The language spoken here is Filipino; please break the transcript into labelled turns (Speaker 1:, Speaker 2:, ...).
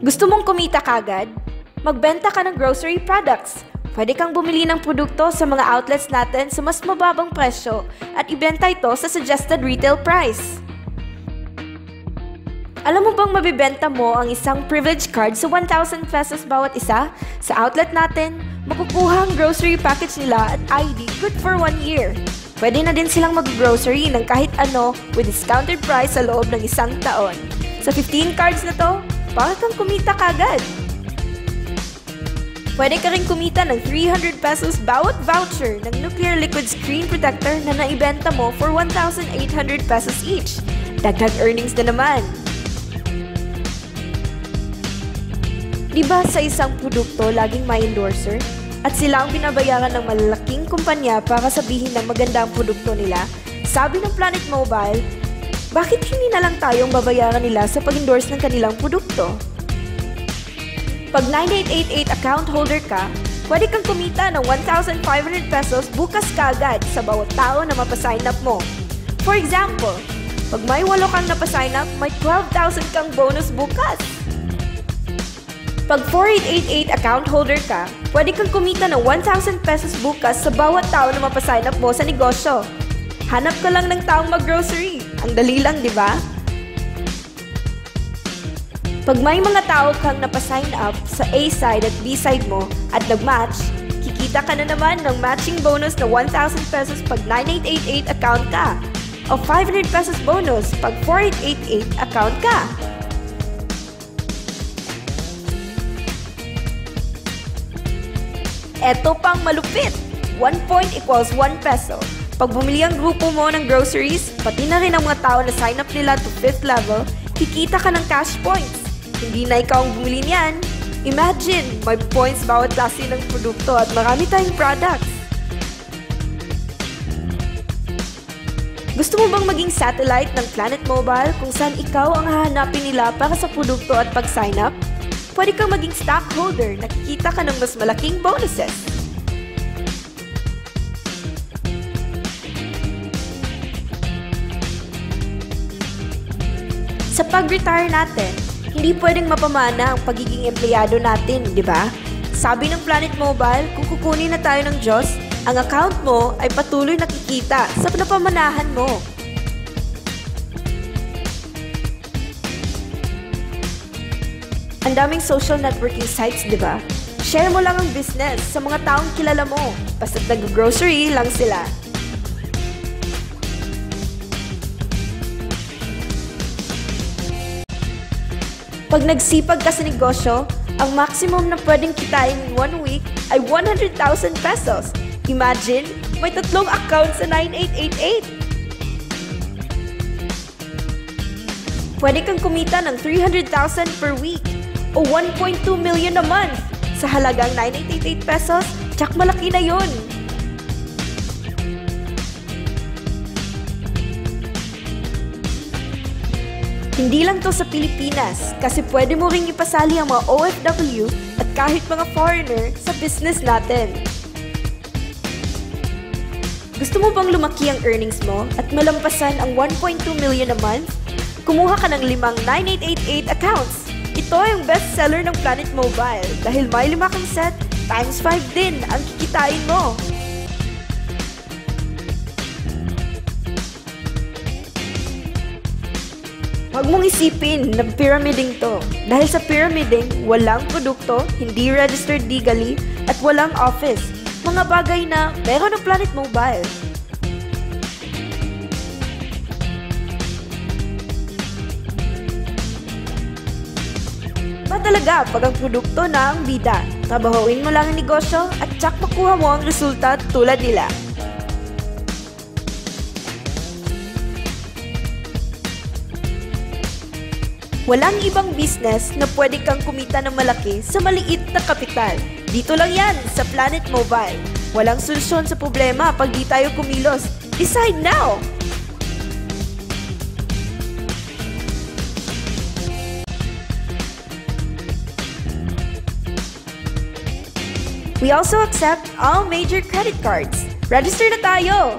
Speaker 1: Gusto mong kumita kagad? Magbenta ka ng grocery products. Pwede kang bumili ng produkto sa mga outlets natin sa mas mababang presyo at ibenta ito sa suggested retail price. Alam mo bang mabibenta mo ang isang privilege card sa 1,000 pesos bawat isa? Sa outlet natin, makukuha ang grocery package nila at ID good for one year. Pwede na din silang mag-grocery ng kahit ano with discounted price sa loob ng isang taon. Sa 15 cards na to, para kang kumita kagad. Pwede ka rin kumita ng 300 pesos bawat voucher ng nuclear liquid screen protector na naibenta mo for 1,800 pesos each. Dagdag earnings na naman. Diba sa isang produkto laging may endorser? At sila ang binabayaran ng malalaking kumpanya para sabihin na maganda ang produkto nila? Sabi ng Planet Mobile, bakit hindi na lang tayong babayaran nila sa pag-endorse ng kanilang produkto? Pag 9888 account holder ka, pwede kang kumita ng 1,500 pesos bukas kagad sa bawat tao na mapasign up mo. For example, pag may walo kang napasign up, may 12,000 kang bonus bukas. Pag 4888 account holder ka, pwede kang kumita ng 1,000 pesos bukas sa bawat tao na mapasign up mo sa negosyo. Hanap ka lang ng taong mag-grocery. Ang dali lang, di ba? Pag may mga tao kang napasign up sa A side at B side mo at nag-match, kikita ka na naman ng matching bonus na 1,000 pesos pag 9888 account ka o 500 pesos bonus pag 4888 account ka. Eto pang malupit! 1 point equals 1 peso. Pag bumili ang grupo mo ng groceries, pati na rin ang mga tao na sign up nila to 5th level, kikita ka ng cash points. Hindi na ikaw ang bumili niyan. Imagine, may points bawat klase ng produkto at marami tayong products. Gusto mo bang maging satellite ng Planet Mobile kung saan ikaw ang hahanapin nila para sa produkto at pag-sign up? Pwede kang maging stockholder na kikita ka ng mas malaking bonuses. Sa pag-retire natin, hindi pwedeng mapamana ang pagiging empleyado natin, di ba? Sabi ng Planet Mobile, kung kukunin na tayo ng Diyos, ang account mo ay patuloy nakikita sa napamanahan mo. Ang daming social networking sites, di ba? Share mo lang ang business sa mga taong kilala mo. Basta't nag-grocery lang sila. Pag nagsipag ka sa negosyo, ang maximum na pwedeng kitain in one week ay 100,000 pesos. Imagine, may tatlong account sa 9888. Pwede kang kumita ng 300,000 per week o 1.2 million a month sa halagang 9888 pesos, tsak malaki na yun. Hindi lang to sa Pilipinas kasi pwede mo ring ipasali ang mga OFW at kahit mga foreigner sa business natin. Gusto mo bang lumaki ang earnings mo at malampasan ang 1.2 million a month? Kumuha ka ng limang 9888 accounts. Ito ang bestseller ng Planet Mobile dahil may lima kang set times 5 din ang kikitain mo. Huwag mong isipin na pyramiding to. Dahil sa pyramiding, walang produkto, hindi registered legally, at walang office. Mga bagay na meron ng Planet Mobile. Ba talaga pag ang produkto na ang bida? Trabahuin mo lang ang negosyo at tsak makuha mo ang resulta tulad nila. Walang ibang business na pwede kang kumita ng malaki sa maliit na kapital. Dito lang yan sa Planet Mobile. Walang solusyon sa problema pag di tayo kumilos. Decide now! We also accept all major credit cards. Register na tayo!